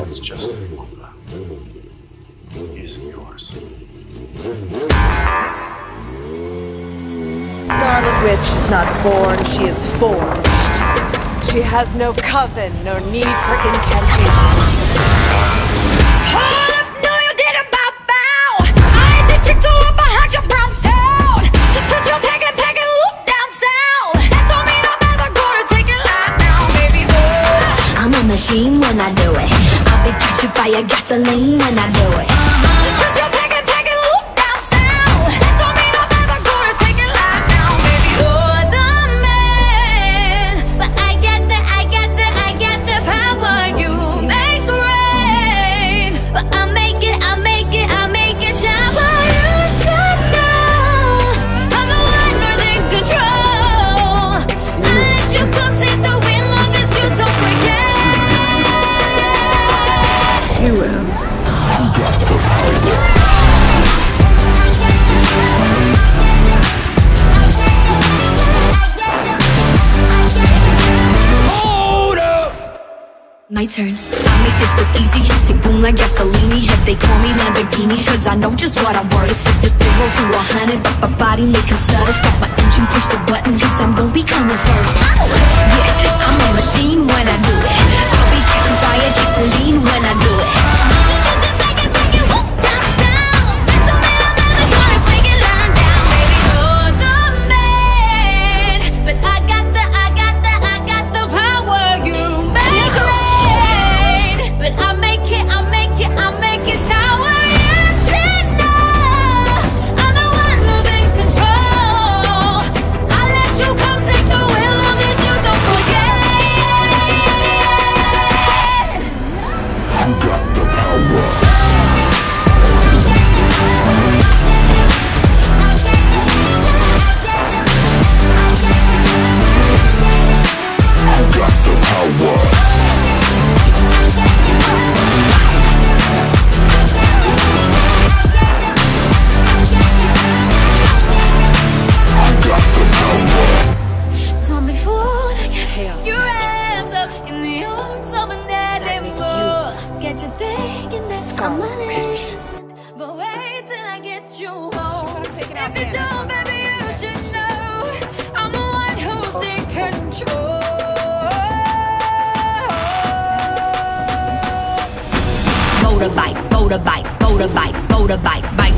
That's just a formula. Using yours. Scarlet Witch is not born, she is forged. She has no coven, no need for incantation. Catch you by your gasoline when I do it. Uh -huh. you will. Hold up! My turn. I make this look easy. Take boom like gasoline. If they call me Lamborghini, cause I know just what I'm worth. It's a zero to a hundred, but my body make him stutter. Stop my engine, push the button, cause I'm gonna be coming first. chaos. Your hands up in the arms of an animal. Get you thinking that Scarlet I'm an innocent, but wait till I get you home. take it If out, you don't, baby, you should know I'm the one who's oh. in control. Motorbike, motorbike, motorbike, motorbike, bike.